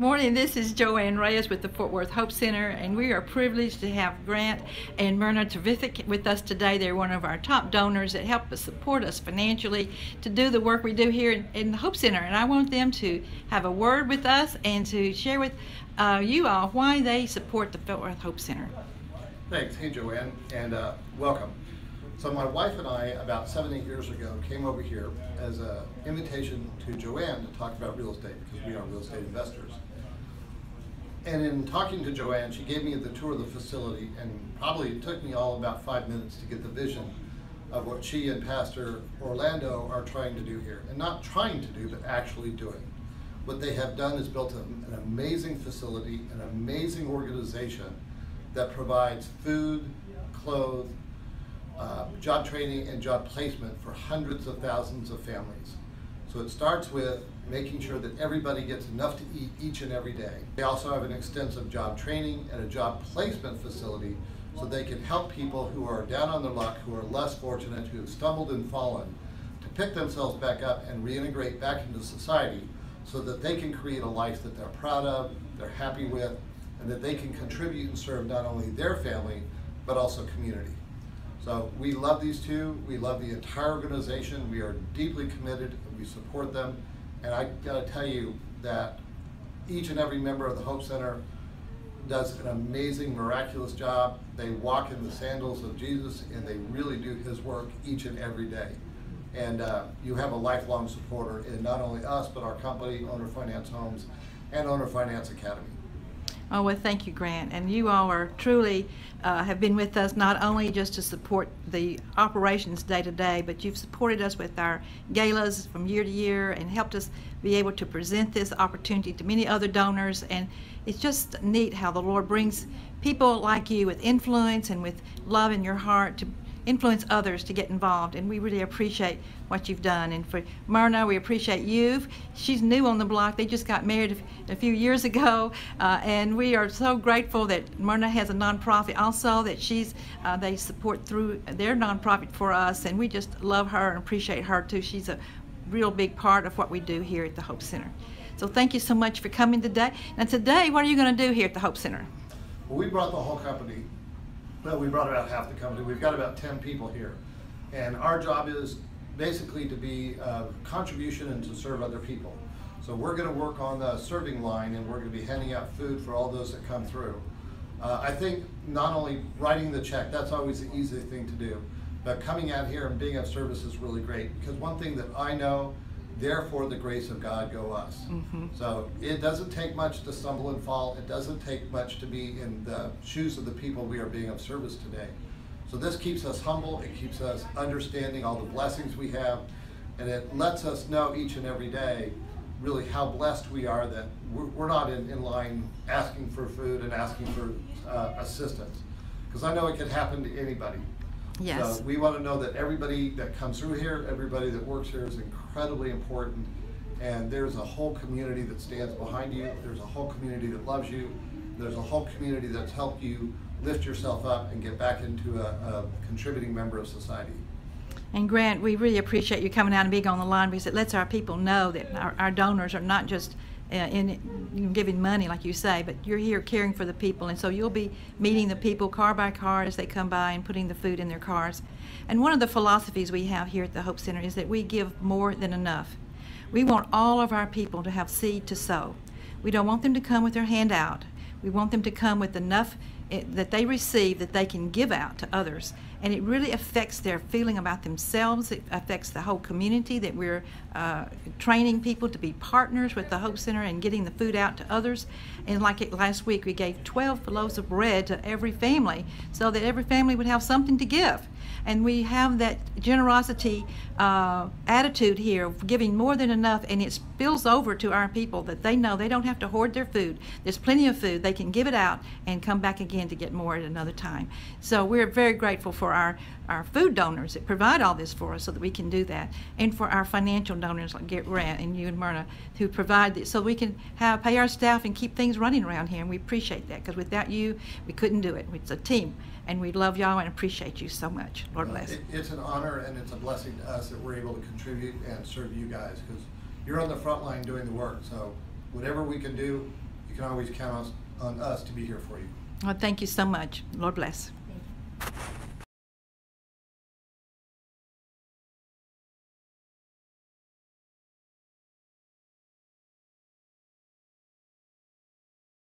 Morning, this is Joanne Reyes with the Fort Worth Hope Center, and we are privileged to have Grant and Mirna Trevithick with us today. They're one of our top donors that help us support us financially to do the work we do here in, in the Hope Center. And I want them to have a word with us and to share with uh, you all why they support the Fort Worth Hope Center. Thanks. Hey, Joanne, and uh, welcome. So my wife and I, about seven, eight years ago, came over here as an invitation to Joanne to talk about real estate because we are real estate investors. And in talking to Joanne, she gave me the tour of the facility, and probably it took me all about five minutes to get the vision of what she and Pastor Orlando are trying to do here. And not trying to do, but actually doing. What they have done is built an amazing facility, an amazing organization that provides food, clothes, uh, job training, and job placement for hundreds of thousands of families. So it starts with making sure that everybody gets enough to eat each and every day. They also have an extensive job training and a job placement facility so they can help people who are down on their luck, who are less fortunate, who have stumbled and fallen, to pick themselves back up and reintegrate back into society so that they can create a life that they're proud of, they're happy with, and that they can contribute and serve not only their family, but also community. So we love these two. We love the entire organization. We are deeply committed. We support them. And I got to tell you that each and every member of the Hope Center does an amazing, miraculous job. They walk in the sandals of Jesus and they really do his work each and every day. And uh, you have a lifelong supporter in not only us, but our company, Owner Finance Homes and Owner Finance Academy. Oh, well, thank you, Grant. And you all are truly uh, have been with us not only just to support the operations day to day, but you've supported us with our galas from year to year and helped us be able to present this opportunity to many other donors. And it's just neat how the Lord brings people like you with influence and with love in your heart to influence others to get involved. And we really appreciate what you've done. And for Mirna, we appreciate you. She's new on the block. They just got married a few years ago. Uh, and we are so grateful that Mirna has a nonprofit also that she's, uh, they support through their nonprofit for us. And we just love her and appreciate her too. She's a real big part of what we do here at the Hope Center. So thank you so much for coming today. And today, what are you going to do here at the Hope Center? Well, we brought the whole company well, we brought about half the company. We've got about 10 people here. And our job is basically to be a contribution and to serve other people. So we're going to work on the serving line and we're going to be handing out food for all those that come through. Uh, I think not only writing the check, that's always the easy thing to do, but coming out here and being of service is really great. Because one thing that I know therefore the grace of God go us. Mm-hmm. So it doesn't take much to stumble and fall. It doesn't take much to be in the shoes of the people we are being of service today. So this keeps us humble. It keeps us understanding all the blessings we have. And it lets us know each and every day really how blessed we are that we're, not in, in line asking for food and asking for uh, assistance. Because I know it could happen to anybody. Yes. So we want to know that everybody that comes through here, everybody that works here is incredibly important. And there's a whole community that stands behind you. There's a whole community that loves you. There's a whole community that's helped you lift yourself up and get back into a, a contributing member of society. And Grant, we really appreciate you coming out and being on the line because it lets our people know that our, our donors are not just Uh, in giving money, like you say, but you're here caring for the people, and so you'll be meeting the people car by car as they come by and putting the food in their cars. And one of the philosophies we have here at the Hope Center is that we give more than enough. We want all of our people to have seed to sow. We don't want them to come with their hand out. We want them to come with enough that they receive that they can give out to others and it really affects their feeling about themselves. It affects the whole community that we're uh, training people to be partners with the Hope Center and getting the food out to others. And like it, last week, we gave 12 loaves of bread to every family so that every family would have something to give. And we have that generosity uh, attitude here of giving more than enough, and it spills over to our people that they know they don't have to hoard their food. There's plenty of food. They can give it out and come back again to get more at another time. So we're very grateful for our, our food donors that provide all this for us so that we can do that, and for our financial donors like Get Grant and you and Mirna who provide this so we can have pay our staff and keep things running around here. And we appreciate that because without you, we couldn't do it. It's a team, and we love y'all and appreciate you so much. Lord bless. It, it's an honor and it's a blessing to us that we're able to contribute and serve you guys because you're on the front line doing the work. So whatever we can do, you can always count us, on us to be here for you. Well, thank you so much. Lord bless.